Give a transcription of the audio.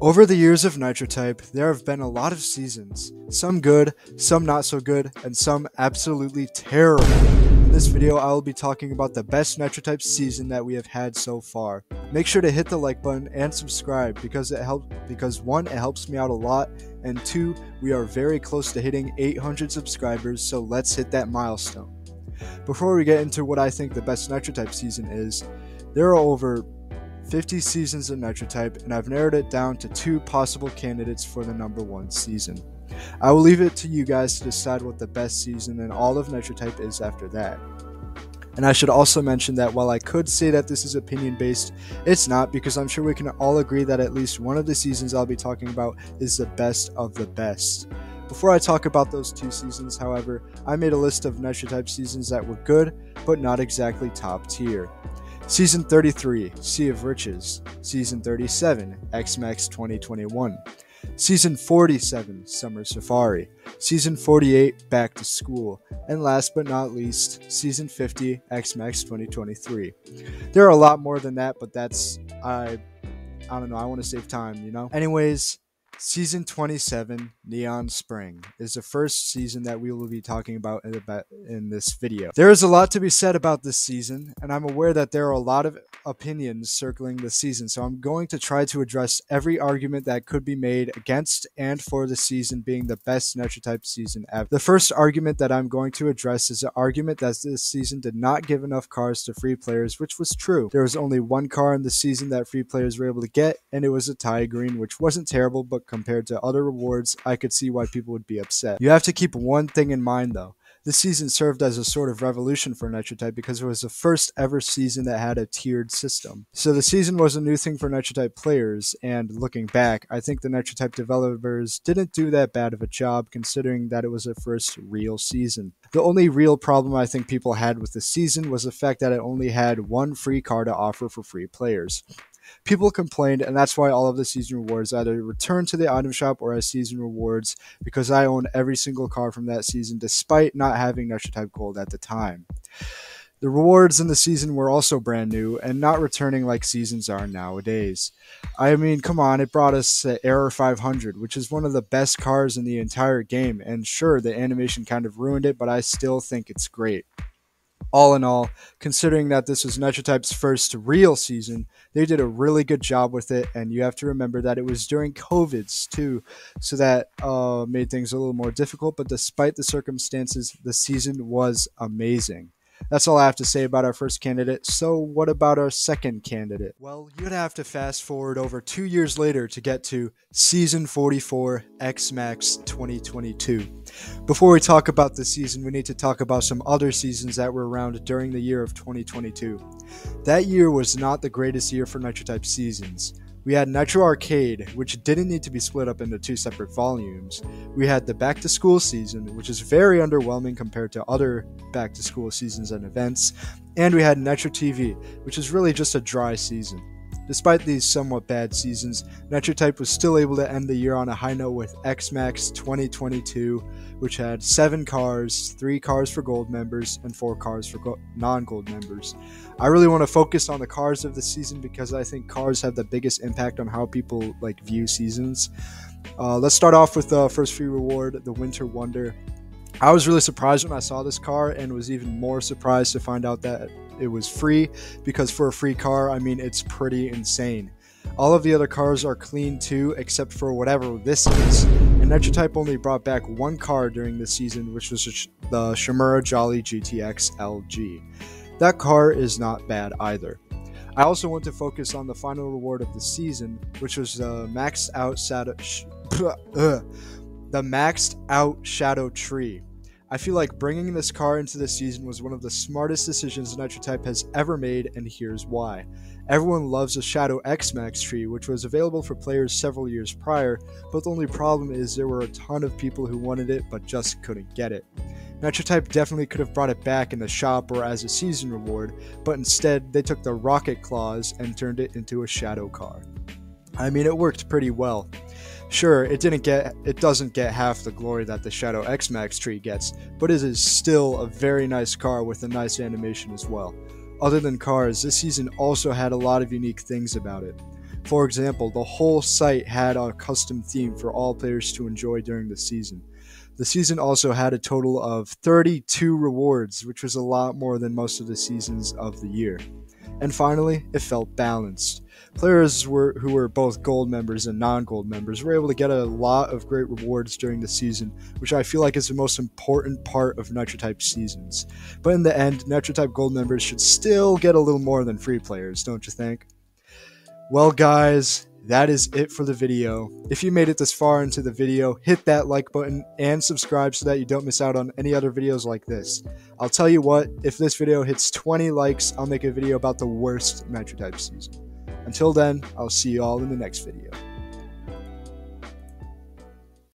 Over the years of Nitrotype, there have been a lot of seasons, some good, some not so good, and some absolutely terrible. In this video, I will be talking about the best Nitrotype season that we have had so far. Make sure to hit the like button and subscribe because it helps because one, it helps me out a lot, and two, we are very close to hitting 800 subscribers, so let's hit that milestone. Before we get into what I think the best Nitrotype season is, there are over 50 seasons of Nitrotype, and I've narrowed it down to two possible candidates for the number one season. I will leave it to you guys to decide what the best season in all of Nitrotype is after that. And I should also mention that while I could say that this is opinion based, it's not because I'm sure we can all agree that at least one of the seasons I'll be talking about is the best of the best. Before I talk about those two seasons, however, I made a list of Nitrotype seasons that were good, but not exactly top tier. Season 33, Sea of Riches. Season 37, X-Max 2021. Season 47, Summer Safari. Season 48, Back to School. And last but not least, Season 50, X-Max 2023. There are a lot more than that, but that's, I, I don't know, I want to save time, you know? Anyways, Season 27, Neon Spring, is the first season that we will be talking about in, this video. There is a lot to be said about this season, and I'm aware that there are a lot of opinions circling the season, so I'm going to try to address every argument that could be made against and for the season being the best Nitrotype season ever. The first argument that I'm going to address is the argument that this season did not give enough cars to free players, which was true. There was only one car in the season that free players were able to get, and it was a Thai Green, which wasn't terrible, but compared to other rewards, I could see why people would be upset. You have to keep one thing in mind though. This season served as a sort of revolution for Nitrotype because it was the first ever season that had a tiered system. So the season was a new thing for Nitrotype players, and looking back, I think the Nitrotype developers didn't do that bad of a job considering that it was their first real season. The only real problem I think people had with the season was the fact that it only had one free car to offer for free players. People complained, and that's why all of the season rewards either return to the item shop or as season rewards because I own every single car from that season despite not having Nitrotype Gold at the time. The rewards in the season were also brand new and not returning like seasons are nowadays. I mean, come on, it brought us the Error 500, which is one of the best cars in the entire game, and sure, the animation kind of ruined it, but I still think it's great all in all, considering that this was Nitrotype's first real season, they did a really good job with it. And you have to remember that it was during COVIDs too, so that uh, made things a little more difficult. But despite the circumstances, the season was amazing. That's all I have to say about our first candidate. So, what about our second candidate? Well, you'd have to fast forward over two years later to get to Season 44 X Max 2022. Before we talk about the season, we need to talk about some other seasons that were around during the year of 2022. That year was not the greatest year for Nitrotype seasons. We had Nitro Arcade, which didn't need to be split up into two separate volumes. We had the Back to School season, which is very underwhelming compared to other Back to School seasons and events. And we had Nitro TV, which is really just a dry season. Despite these somewhat bad seasons, Nitrotype was still able to end the year on a high note with X-Max 2022, which had 7 cars, 3 cars for gold members, and 4 cars for go- non-gold members. I really want to focus on the cars of the season because I think cars have the biggest impact on how people like view seasons. Uh, let's start off with the first free reward, the Winter Wonder. I was really surprised when I saw this car and was even more surprised to find out that it was free because for a free car, I mean, it's pretty insane. All of the other cars are clean too, except for whatever this is. And Nitrotype only brought back one car during the season, which was the Shimura Jolly GTX LG. That car is not bad either. I also want to focus on the final reward of the season, which was the maxed out shadow, sh- the maxed out shadow tree. I feel like bringing this car into the season was one of the smartest decisions Nitrotype has ever made, and here's why. Everyone loves a Shadow X Max tree, which was available for players several years prior, but the only problem is there were a ton of people who wanted it but just couldn't get it. Nitrotype definitely could have brought it back in the shop or as a season reward, but instead they took the Rocket Claws and turned it into a Shadow car. I mean, it worked pretty well. Sure, it didn't get it doesn't get half the glory that the Shadow X-Max tree gets, but it is still a very nice car with a nice animation as well. Other than cars, this season also had a lot of unique things about it. For example, the whole site had a custom theme for all players to enjoy during the season. The season also had a total of 32 rewards, which was a lot more than most of the seasons of the year. And finally, it felt balanced. Players were, who were both gold members and non gold members were able to get a lot of great rewards during the season, which I feel like is the most important part of Nitrotype seasons. But in the end, Nitrotype gold members should still get a little more than free players, don't you think? Well, guys, that is it for the video. If you made it this far into the video, hit that like button and subscribe so that you don't miss out on any other videos like this. I'll tell you what, if this video hits 20 likes, I'll make a video about the worst Nitro Type season. Until then, I'll see you all in the next video.